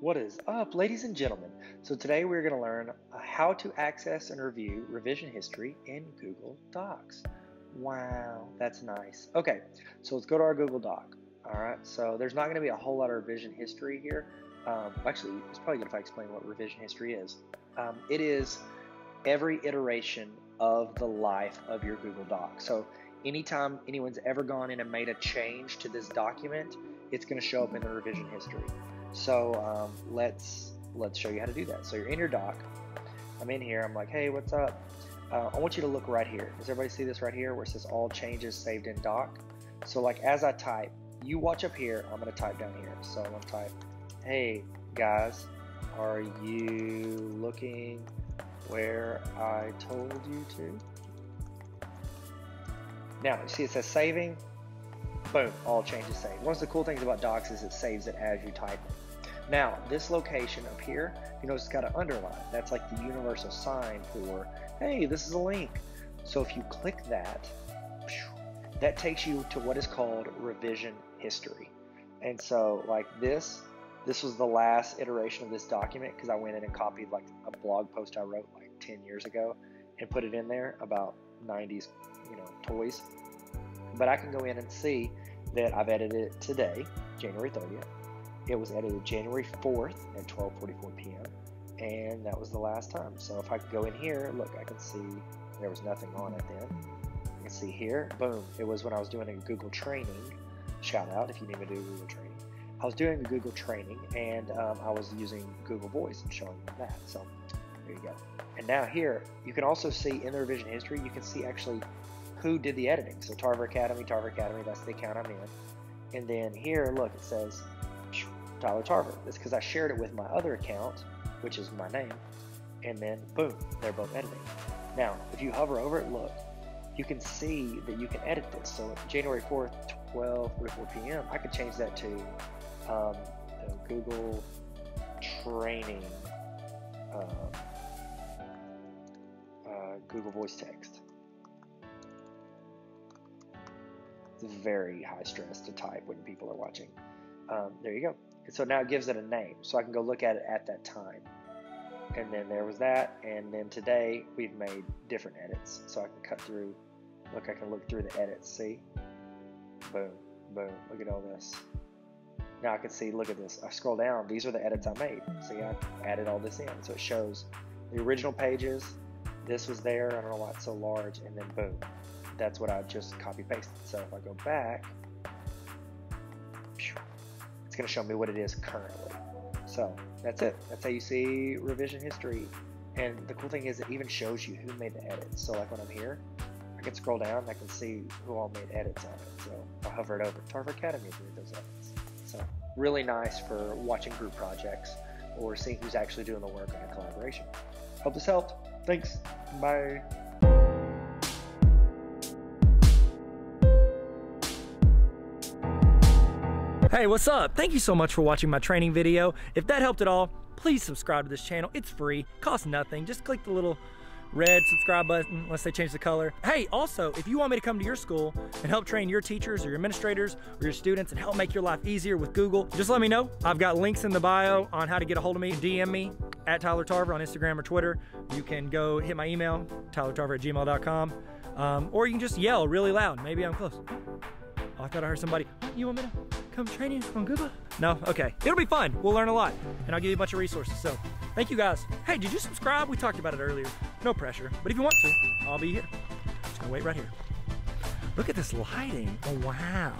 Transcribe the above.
What is up, ladies and gentlemen? So today we're going to learn uh, how to access and review revision history in Google Docs. Wow, that's nice. Okay, so let's go to our Google Doc. All right, so there's not going to be a whole lot of revision history here. Um, actually, it's probably good if I explain what revision history is. Um, it is every iteration of the life of your Google Doc. So anytime anyone's ever gone in and made a change to this document, it's going to show up in the revision history. So um, let's let's show you how to do that. So you're in your doc. I'm in here. I'm like, hey, what's up? Uh, I want you to look right here. Does everybody see this right here where it says all changes saved in doc? So like as I type, you watch up here. I'm gonna type down here. So I'm gonna type, hey guys, are you looking where I told you to? Now you see it says saving. Boom, all changes saved. One of the cool things about docs is it saves it as you type it. Now, this location up here, you know, it's got an underline. That's like the universal sign for, hey, this is a link. So if you click that, that takes you to what is called revision history. And so like this, this was the last iteration of this document because I went in and copied like a blog post I wrote like 10 years ago and put it in there about 90s, you know, toys. But I can go in and see that I've edited it today, January 30th. It was edited January 4th at 12:44 p.m. and that was the last time. So if I could go in here, look, I can see there was nothing on it then. You can see here, boom, it was when I was doing a Google training. Shout out if you need me to do Google training. I was doing a Google training and um, I was using Google Voice and showing them that. So there you go. And now here, you can also see in the revision history, you can see actually who did the editing. So Tarver Academy, Tarver Academy, that's the account I'm in. And then here, look, it says Tyler Tarver. It's because I shared it with my other account, which is my name, and then boom, they're both editing. Now, if you hover over it, look, you can see that you can edit this. So January 4th, 12 44 p.m., I could change that to um, Google Training um, uh, Google Voice Text. It's very high stress to type when people are watching. Um, there you go. So now it gives it a name. So I can go look at it at that time. And then there was that. And then today we've made different edits. So I can cut through, look, I can look through the edits. See? Boom, boom. Look at all this. Now I can see, look at this. I scroll down. These are the edits I made. See, I added all this in. So it shows the original pages. This was there. I don't know why it's so large. And then boom. That's what I just copy pasted. So if I go back, it's going to show me what it is currently. So that's it. That's how you see revision history. And the cool thing is it even shows you who made the edits. So like when I'm here, I can scroll down and I can see who all made edits on it. So I'll hover it over. Tarver Academy made those edits. So really nice for watching group projects or seeing who's actually doing the work in a collaboration. Hope this helped. Thanks. Bye. Hey, what's up? Thank you so much for watching my training video. If that helped at all, please subscribe to this channel. It's free, costs nothing. Just click the little red subscribe button unless they change the color. Hey, also, if you want me to come to your school and help train your teachers or your administrators or your students and help make your life easier with Google, just let me know. I've got links in the bio on how to get a hold of me. DM me at Tyler Tarver on Instagram or Twitter. You can go hit my email, tylertarver at gmail.com, um, or you can just yell really loud. Maybe I'm close. Oh, I thought I heard somebody. You want me to come train you on Google? No? Okay. It'll be fun. We'll learn a lot. And I'll give you a bunch of resources. So thank you guys. Hey, did you subscribe? We talked about it earlier. No pressure. But if you want to, I'll be here. Just gonna wait right here. Look at this lighting. Oh, wow.